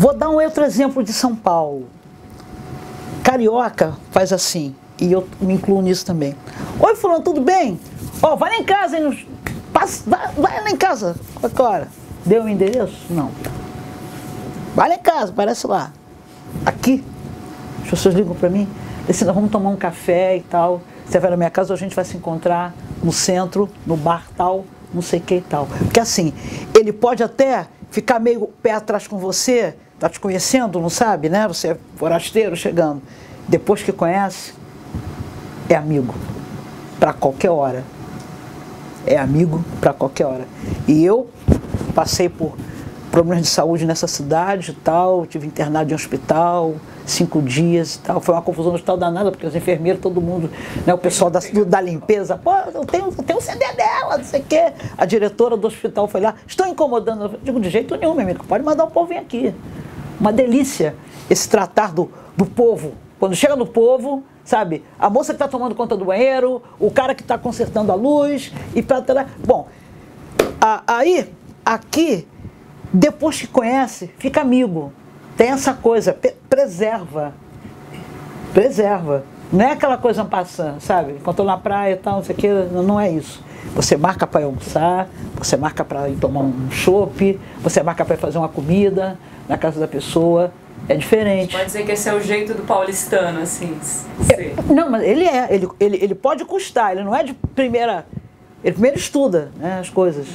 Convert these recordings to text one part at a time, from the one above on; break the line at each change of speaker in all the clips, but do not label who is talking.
Vou dar um outro exemplo de São Paulo. Carioca faz assim, e eu me incluo nisso também. Oi, fulano, tudo bem? Ó, vai lá em casa, hein? Passa, vai, vai lá em casa. Qualquer hora. Deu o endereço? Não. Vai lá em casa, aparece lá. Aqui. As pessoas ligam para mim. Assim, nós vamos tomar um café e tal. Você vai na minha casa, a gente vai se encontrar no centro, no bar tal, não sei que e tal. Porque assim, ele pode até ficar meio pé atrás com você, tá te conhecendo, não sabe, né? Você é forasteiro chegando. Depois que conhece, é amigo. Para qualquer hora. É amigo para qualquer hora. E eu passei por problemas de saúde nessa cidade e tal, tive internado em hospital, cinco dias e tal. Foi uma confusão no hospital danada, porque os enfermeiros, todo mundo, né, o pessoal da, da limpeza, pô, eu tenho, eu tenho um CD dela, não sei o quê. A diretora do hospital foi lá, estou incomodando. Eu digo, de jeito nenhum, meu amigo, pode mandar o povo vir aqui. Uma delícia esse tratar do, do povo. Quando chega no povo, sabe, a moça que está tomando conta do banheiro, o cara que está consertando a luz, e pra, Bom, a, aí, aqui, depois que conhece, fica amigo. Tem essa coisa, preserva. Preserva. Não é aquela coisa passando, sabe? Enquanto na praia e tal, não sei o que, não é isso. Você marca para almoçar, você marca para ir tomar um chopp, você marca para fazer uma comida na casa da pessoa. É diferente.
Pode dizer que esse é o jeito do paulistano, assim.
É, não, mas ele é. Ele, ele, ele pode custar, ele não é de primeira. Ele primeiro estuda né, as coisas.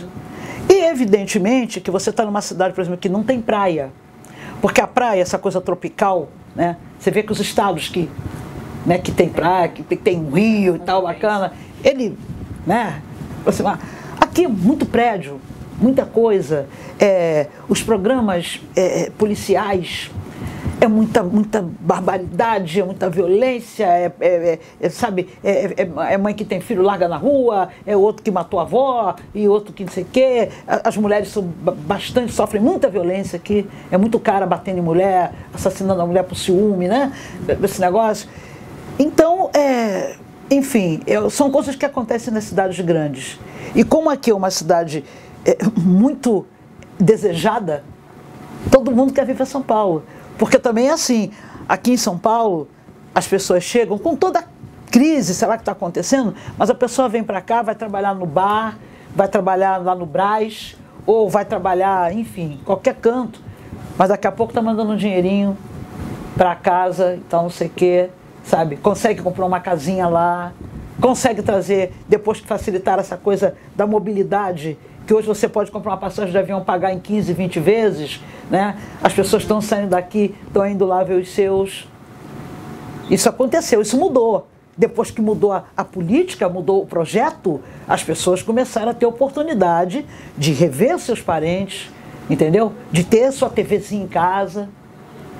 E evidentemente que você está numa cidade, por exemplo, que não tem praia. Porque a praia, essa coisa tropical, né? Você vê que os estados que, né, que tem praia, que tem um rio e tal, bacana, ele, né? Você, aqui muito prédio, muita coisa. É, os programas é, policiais é muita, muita barbaridade, é muita violência, é, é, é, é sabe, é, é, é, mãe que tem filho larga na rua, é outro que matou a avó, e outro que não sei o quê. As mulheres são bastante, sofrem muita violência aqui, é muito cara batendo em mulher, assassinando a mulher por ciúme, né? Esse negócio. Então, é, enfim, são coisas que acontecem nas cidades grandes. E como aqui é uma cidade muito desejada, todo mundo quer vir para São Paulo. Porque também é assim, aqui em São Paulo, as pessoas chegam com toda a crise, o que está acontecendo, mas a pessoa vem para cá, vai trabalhar no bar, vai trabalhar lá no Braz, ou vai trabalhar, enfim, qualquer canto, mas daqui a pouco está mandando um dinheirinho para casa, então não sei o quê, sabe? Consegue comprar uma casinha lá, consegue trazer, depois que facilitar essa coisa da mobilidade que hoje você pode comprar uma passagem de avião pagar em 15, 20 vezes, né? As pessoas estão saindo daqui, estão indo lá ver os seus. Isso aconteceu, isso mudou. Depois que mudou a, a, política, mudou o projeto, as pessoas começaram a ter oportunidade de rever seus parentes, entendeu? De ter sua TVzinha em casa,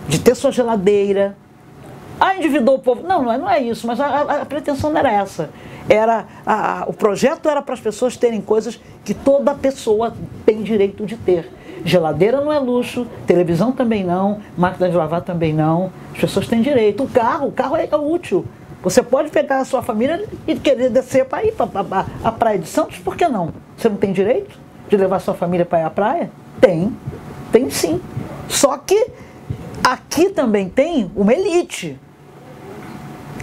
de ter sua geladeira. Ah, endividou o povo. Não, não é, não é isso, mas a, a, a pretensão não era essa era a, o projeto era para as pessoas terem coisas que toda pessoa tem direito de ter. Geladeira não é luxo, televisão também não, máquina de lavar também não. As pessoas têm direito. O carro, o carro é útil. Você pode pegar a sua família e querer descer para ir para a praia de Santos, por que não? Você não tem direito de levar sua família para ir à praia? Tem, tem sim. Só que aqui também tem uma elite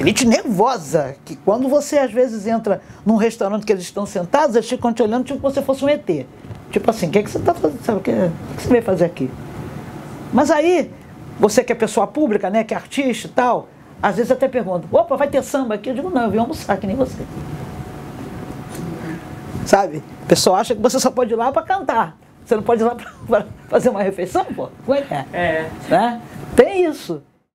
elite nervosa, que quando você às vezes entra num restaurante que eles estão sentados, eles ficam te olhando tipo que você fosse um ET. Tipo assim, o que, é que você está fazendo? Sabe, o que, o que você veio fazer aqui? Mas aí, você que é pessoa pública, né, que é artista e tal, às vezes até pergunta, opa, vai ter samba aqui? Eu digo, não, eu vim almoçar, que nem você. Sabe? O pessoal acha que você só pode ir lá para cantar. Você não pode ir lá para fazer uma refeição, pô? É é?
É.
Né? Tem isso.